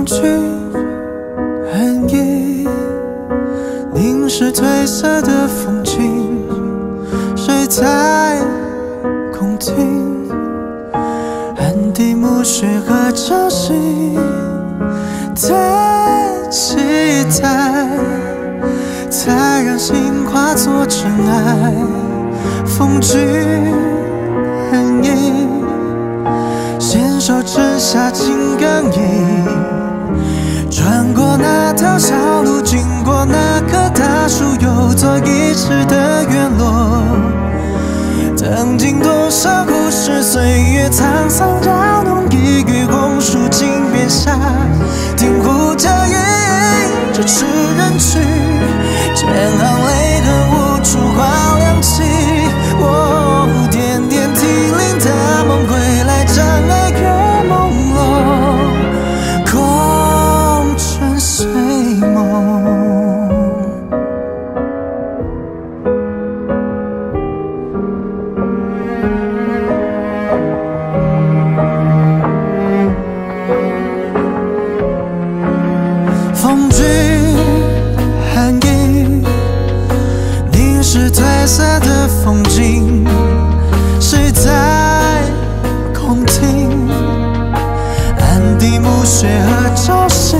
风聚寒意，凝视褪色的风景，谁在空听？暗地暮雪和朝夕的期待，才让心化作尘埃。风聚寒意，那棵大树，有做遗失的院落。曾经多少故事，岁月沧桑搅动，一缕红树轻边下，听呼叫夜莺，咫尺远去，千行泪痕无处话亮起。是褪色的风景，谁在空听？暗地暮雪和朝夕，